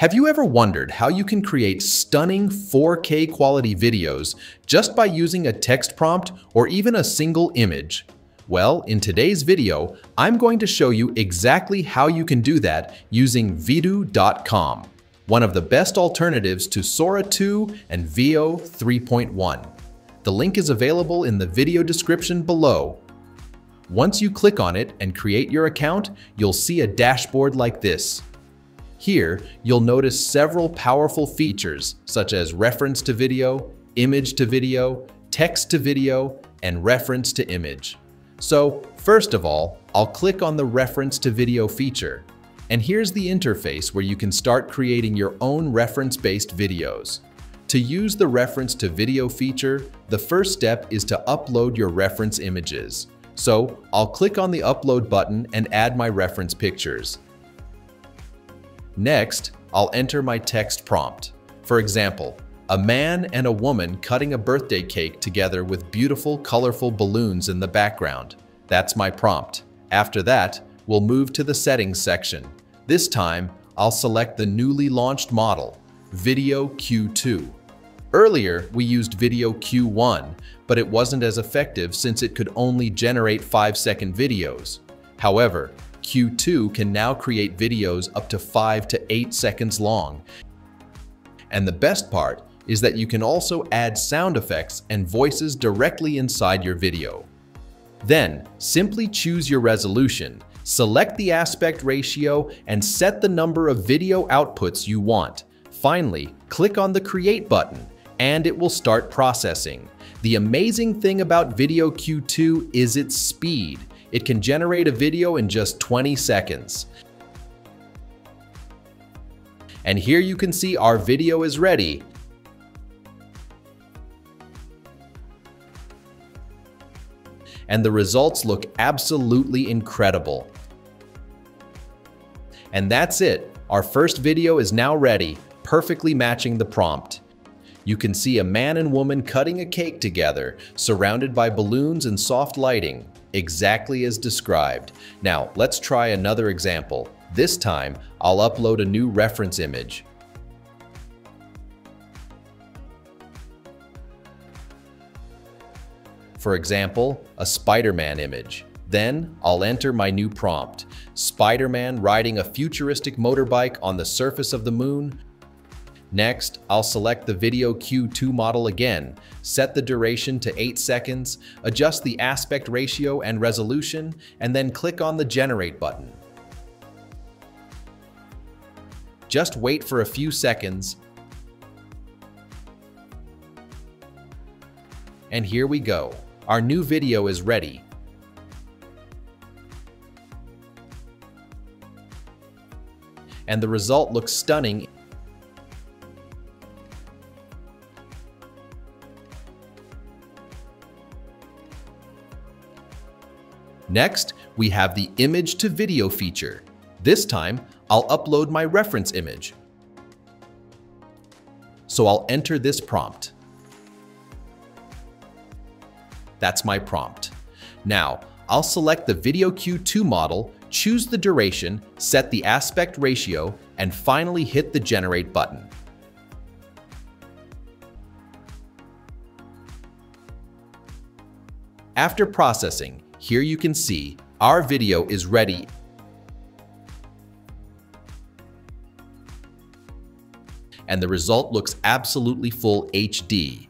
Have you ever wondered how you can create stunning 4K quality videos just by using a text prompt or even a single image? Well, in today's video, I'm going to show you exactly how you can do that using Vidu.com, one of the best alternatives to Sora 2 and Veo 3.1. The link is available in the video description below. Once you click on it and create your account, you'll see a dashboard like this. Here, you'll notice several powerful features such as reference to video, image to video, text to video, and reference to image. So first of all, I'll click on the reference to video feature. And here's the interface where you can start creating your own reference-based videos. To use the reference to video feature, the first step is to upload your reference images. So I'll click on the upload button and add my reference pictures. Next, I'll enter my text prompt. For example, a man and a woman cutting a birthday cake together with beautiful, colorful balloons in the background. That's my prompt. After that, we'll move to the settings section. This time, I'll select the newly launched model, Vidu Q2. Earlier, we used Vidu Q1, but it wasn't as effective since it could only generate 5-second videos. However, Q2 can now create videos up to 5 to 8 seconds long. And the best part is that you can also add sound effects and voices directly inside your video. Then, simply choose your resolution, select the aspect ratio, and set the number of video outputs you want. Finally, click on the Create button, and it will start processing. The amazing thing about Vidu Q2 is its speed. It can generate a video in just 20 seconds. And here you can see our video is ready. And the results look absolutely incredible. And that's it. Our first video is now ready, perfectly matching the prompt. You can see a man and woman cutting a cake together, surrounded by balloons and soft lighting exactly as described. Now, let's try another example. This time, I'll upload a new reference image. For example, a Spider-Man image. Then, I'll enter my new prompt, Spider-Man riding a futuristic motorbike on the surface of the moon Next, I'll select the Vidu Q2 model again, set the duration to 8 seconds, adjust the aspect ratio and resolution, and then click on the Generate button. Just wait for a few seconds, and here we go. Our new video is ready. And the result looks stunning Next, we have the image to video feature. This time, I'll upload my reference image. So I'll enter this prompt. That's my prompt. Now, I'll select the Vidu Q2 model, choose the duration, set the aspect ratio, and finally hit the Generate button. After processing, here you can see our video is ready and the result looks absolutely full HD.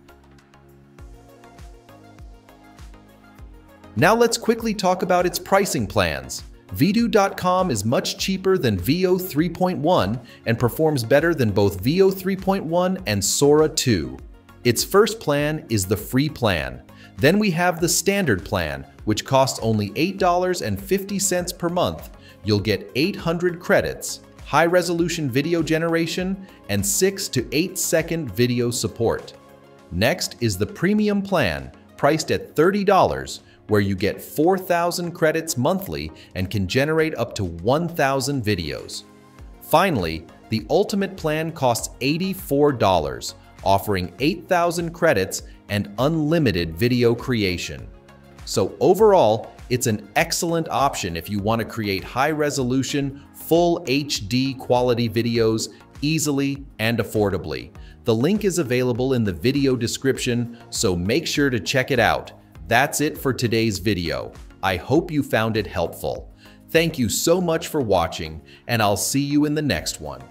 Now let's quickly talk about its pricing plans. Vidu.com is much cheaper than Veo 3.1 and performs better than both Veo 3.1 and Sora 2. Its first plan is the free plan. Then we have the standard plan, which costs only $8.50 per month. You'll get 800 credits, high-resolution video generation, and 6 to 8 second video support. Next is the premium plan, priced at $30, where you get 4,000 credits monthly and can generate up to 1,000 videos. Finally, the ultimate plan costs $84, offering 8,000 credits and unlimited video creation. So overall, it's an excellent option if you want to create high resolution, full HD quality videos easily and affordably. The link is available in the video description, so make sure to check it out. That's it for today's video. I hope you found it helpful. Thank you so much for watching, and I'll see you in the next one.